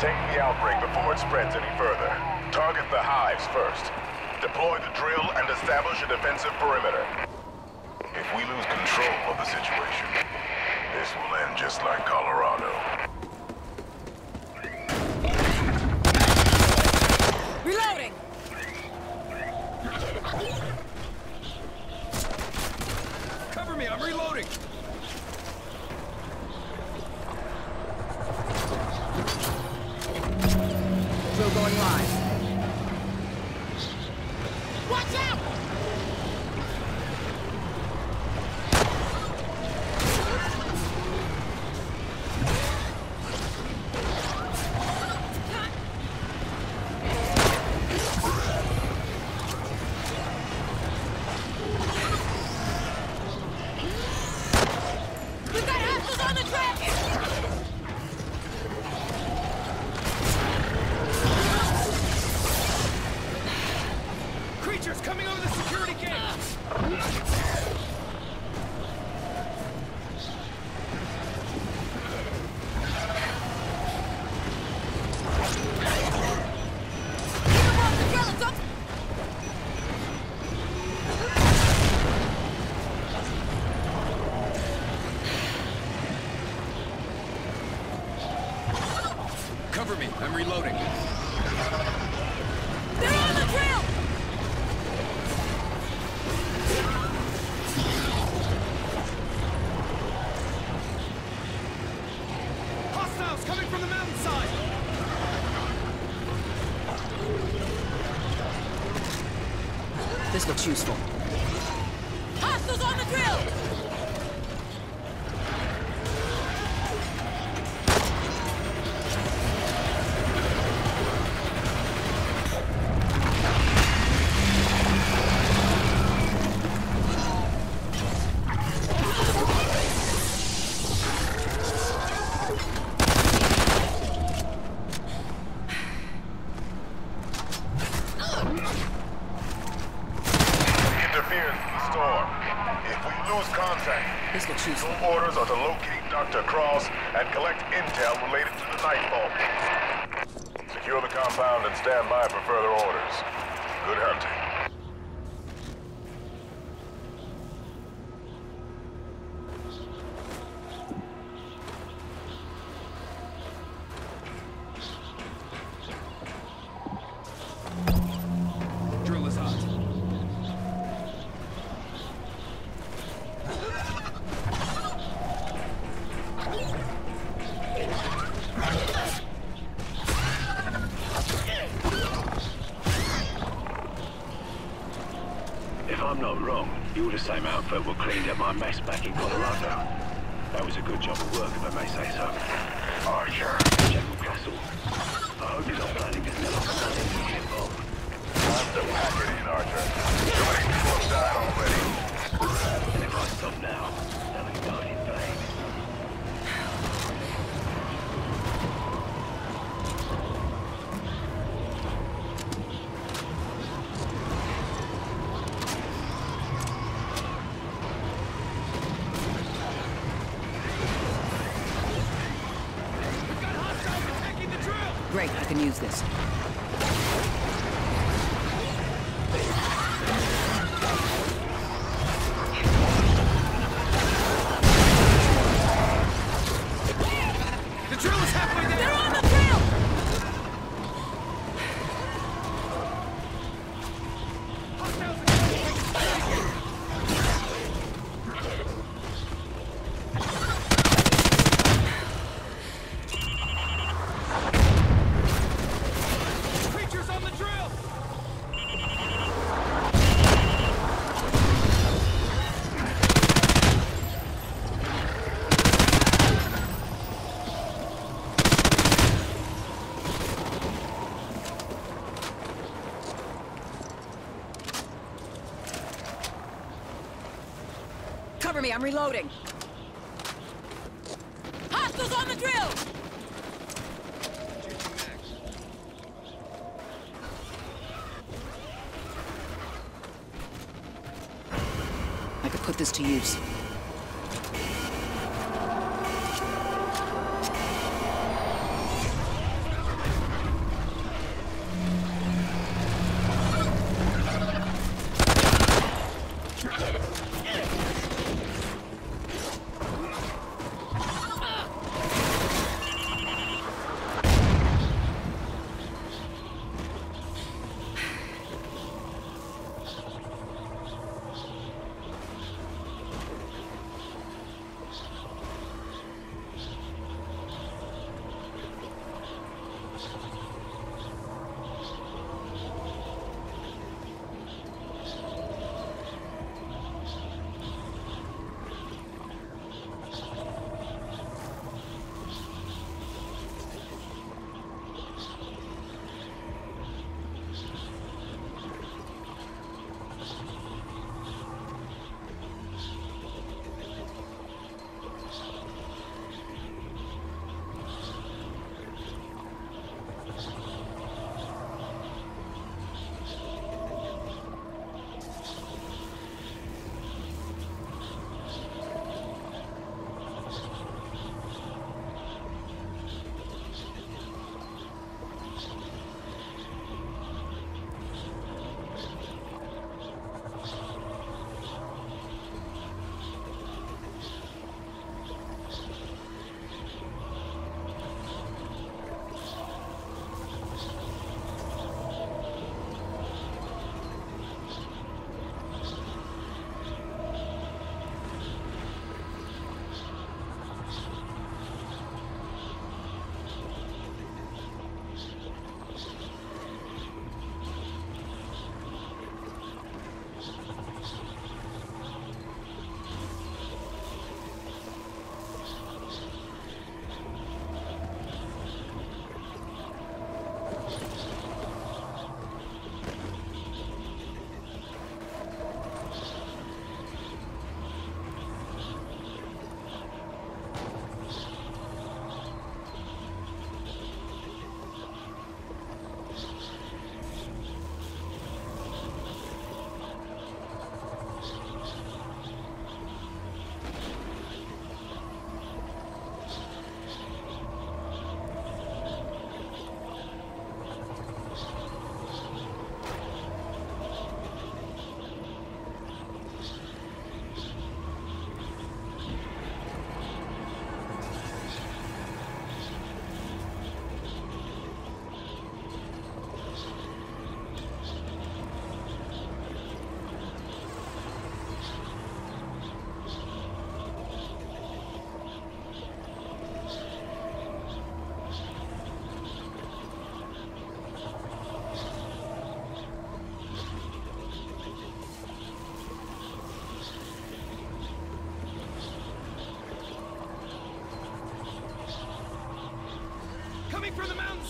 Take the outbreak before it spreads any further. Target the hives first. Deploy the drill and establish a defensive perimeter. If we lose control of the situation, this will end just like Colorado. Reloading! Cover me, I'm reloading! Going live. Watch out! Useful. Same outfit what cleaned up my mess back in Colorado. That was a good job of work, if I may say so. Archer, General Castle. I hope you're not planning to sell off nothing to get involved. Time to pack it in, Archer. Too many people have died already. And if I stop now, they'll be died in vain. We've got hostiles attacking the drill! Great, I can use this. The drill is halfway there! They're on the drill! Creatures on the drill! Me, I'm reloading. Hostiles on the drill! I could put this to use.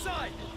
From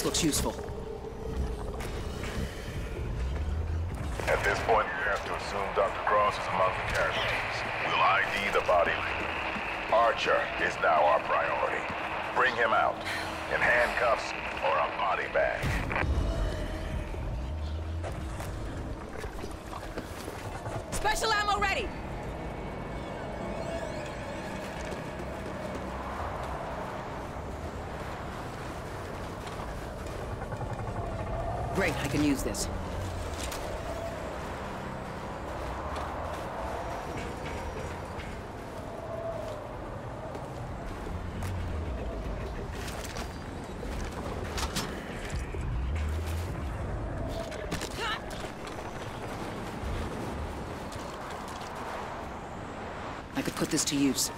This looks useful. use this. I could put this to use.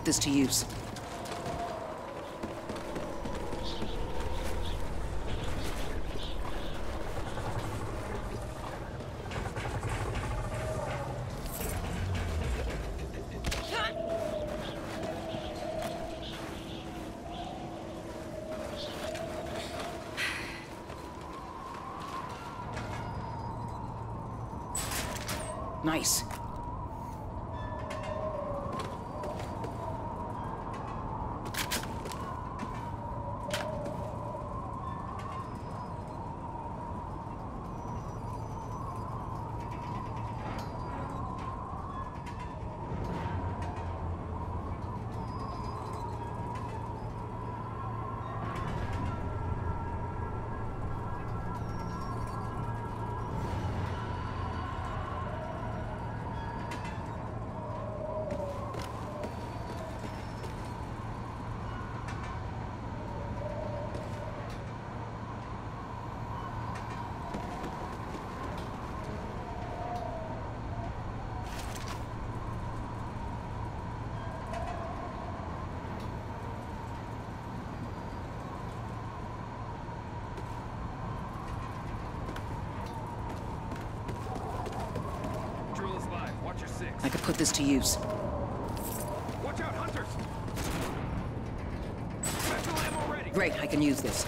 Put this to use. this to use. Watch out, hunters! Great, I can use this.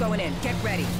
Going in. Get ready.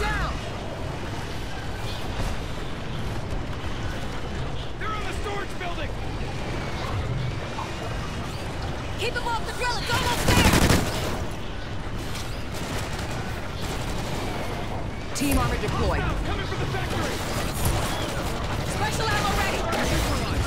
down! They're in the storage building! Keep them off the drill, it's almost there! Team armor deployed. Coming for the factory! Special ammo ready!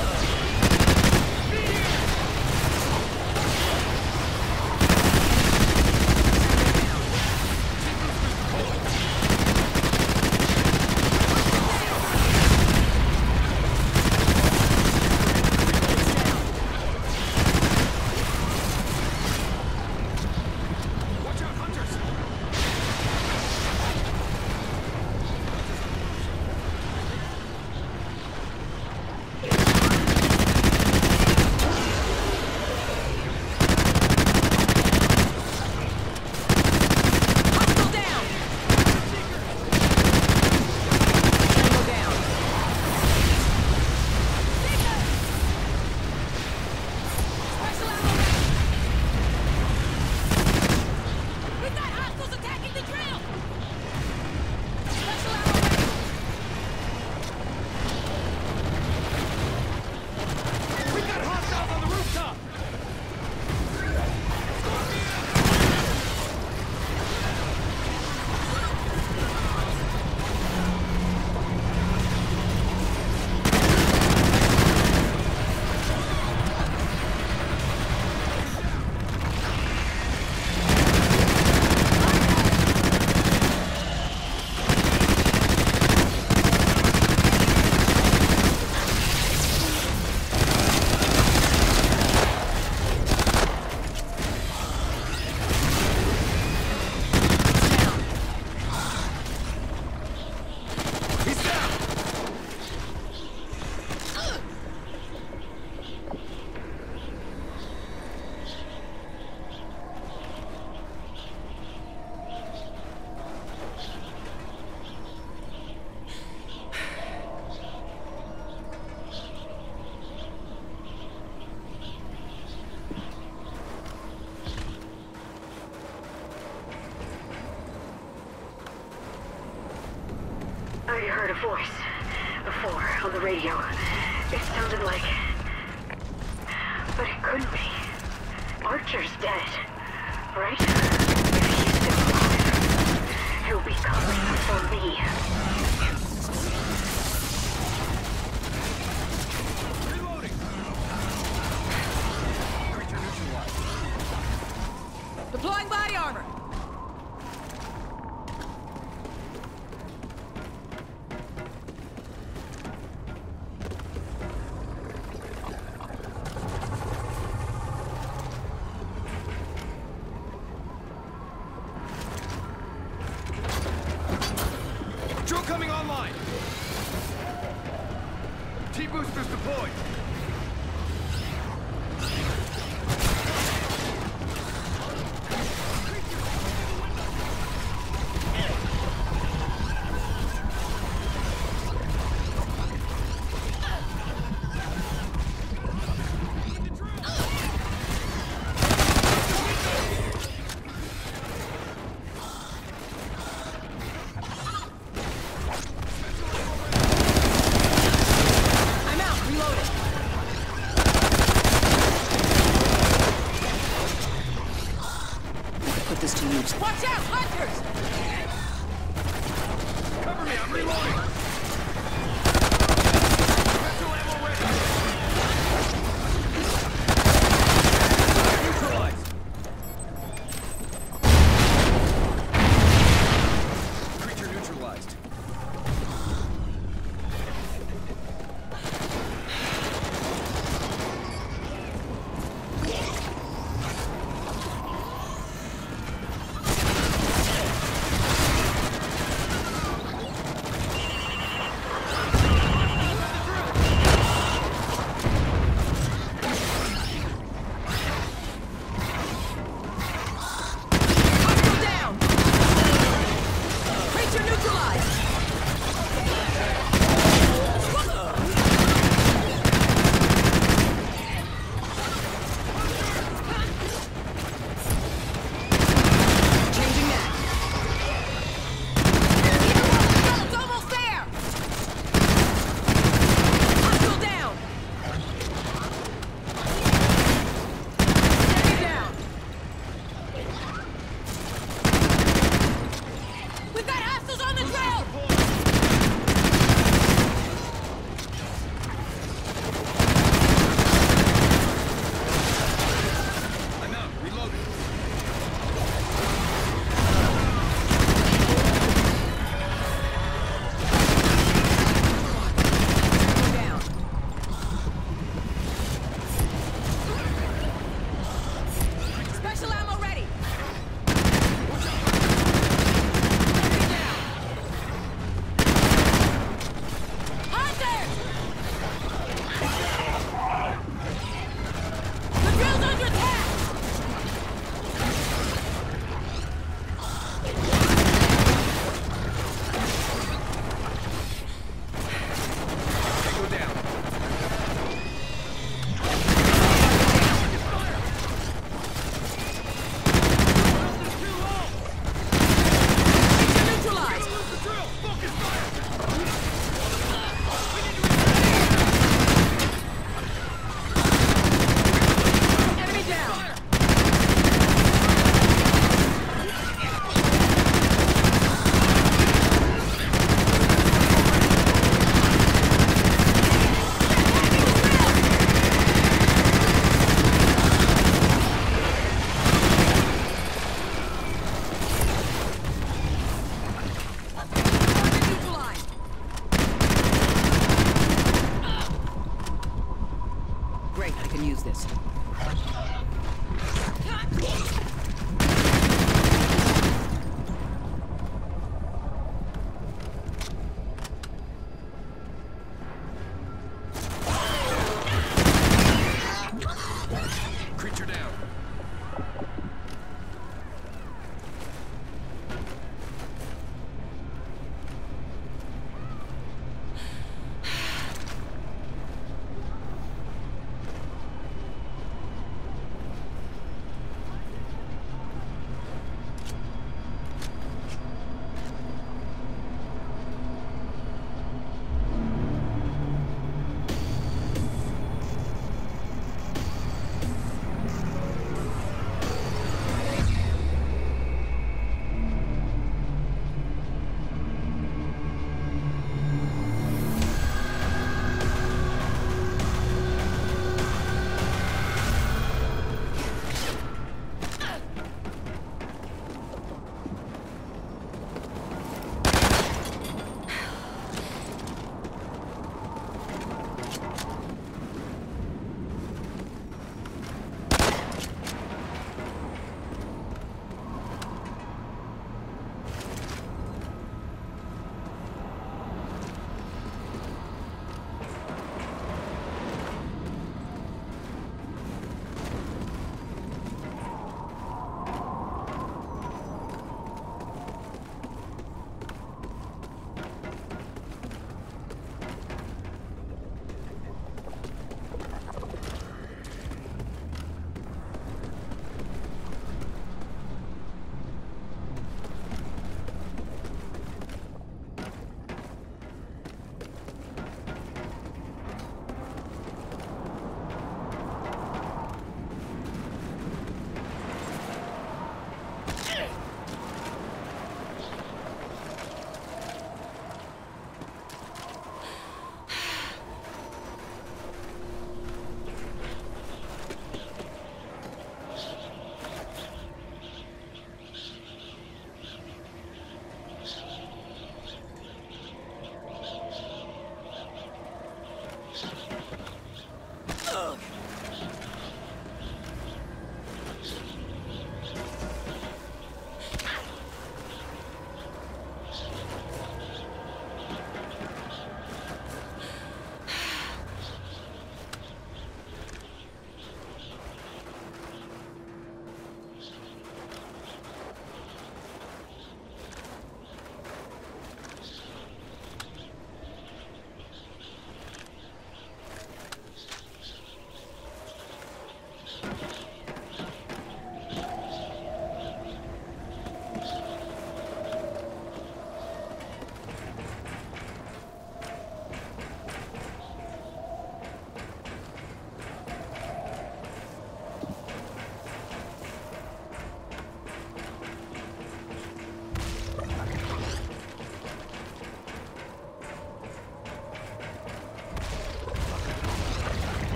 already heard a voice before on the radio. It sounded like... But it couldn't be. Archer's dead, right? If he's still alive, he'll be coming for me.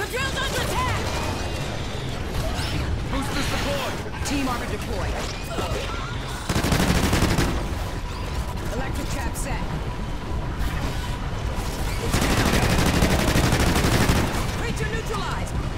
The Patrol's under attack! Boosters deployed! Team armor deployed. Electric trap set. Creature neutralized!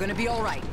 You're gonna be all right.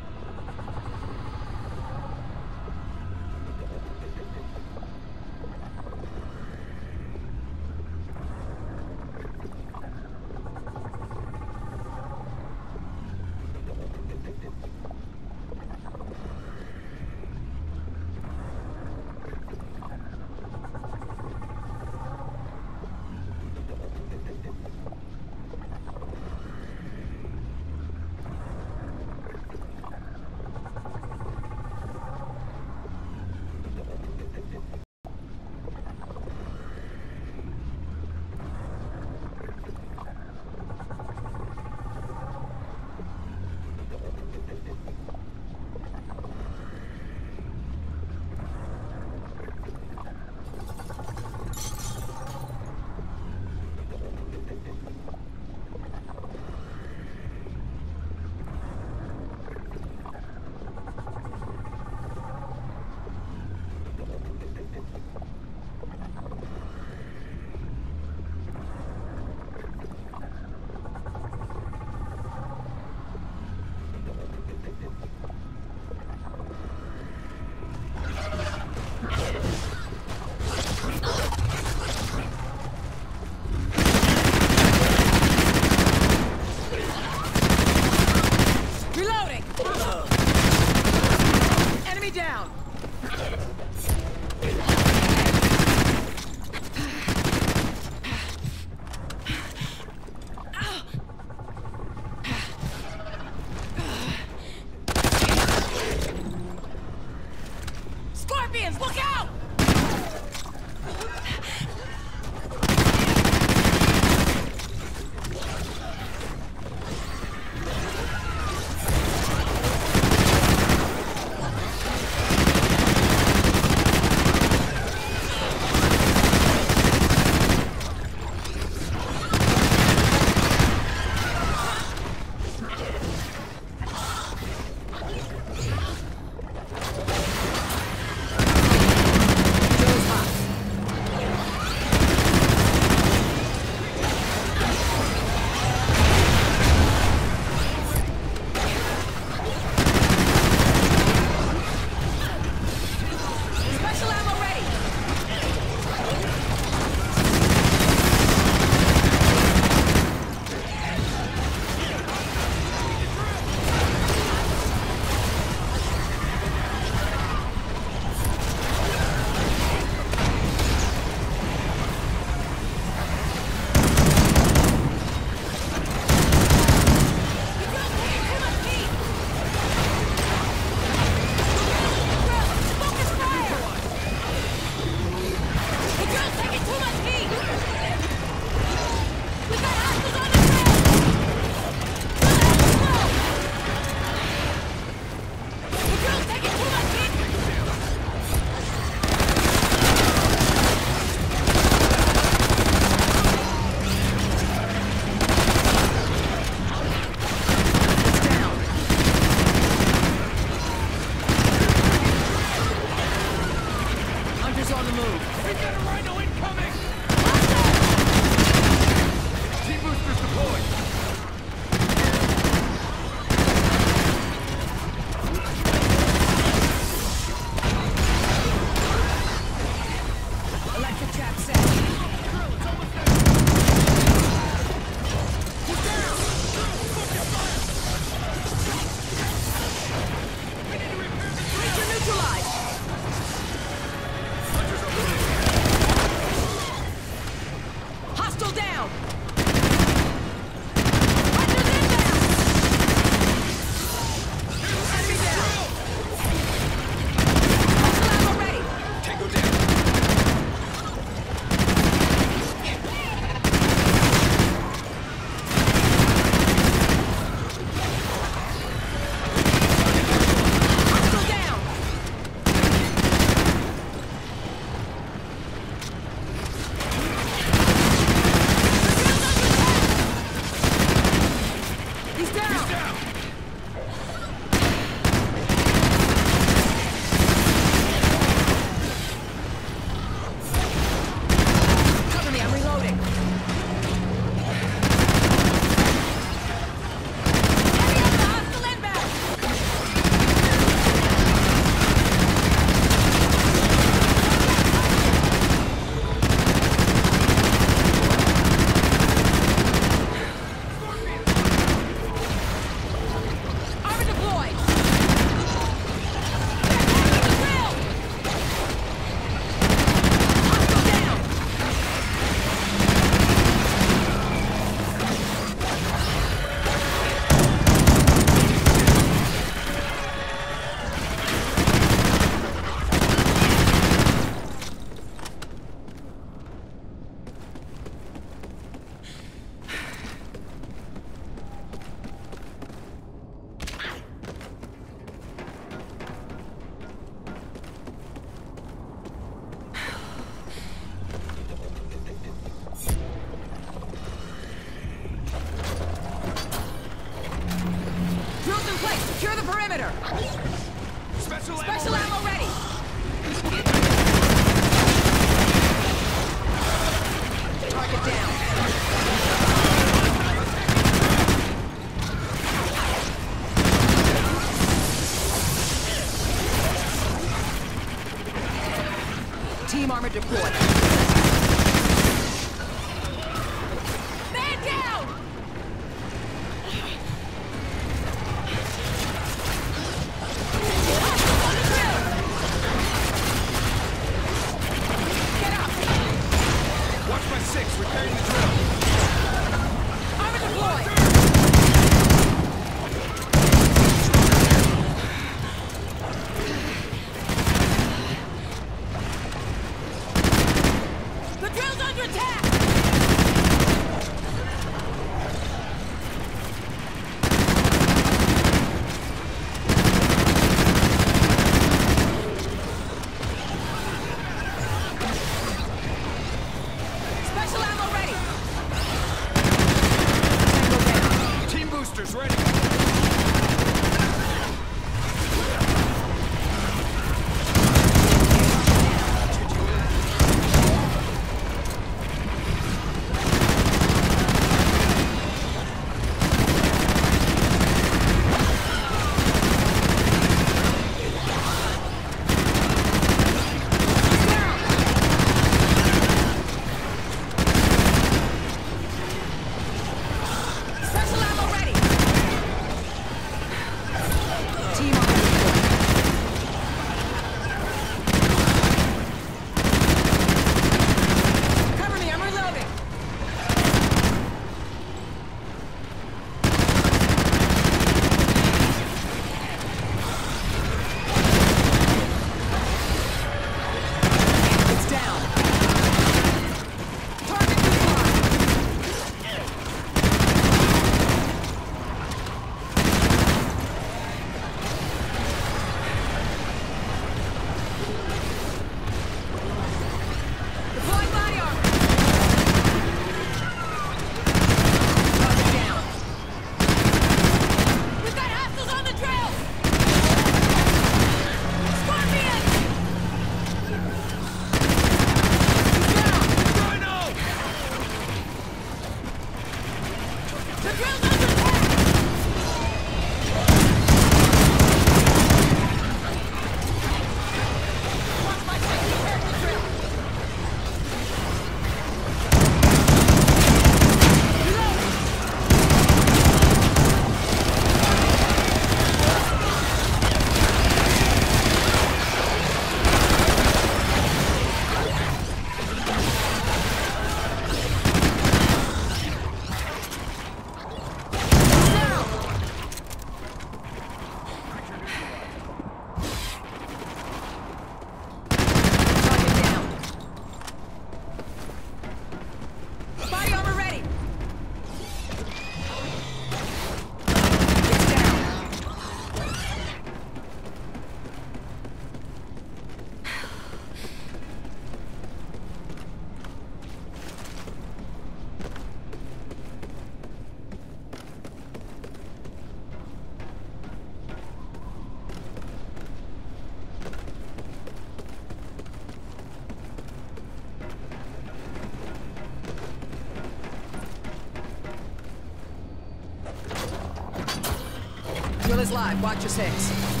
Is live. Watch your six.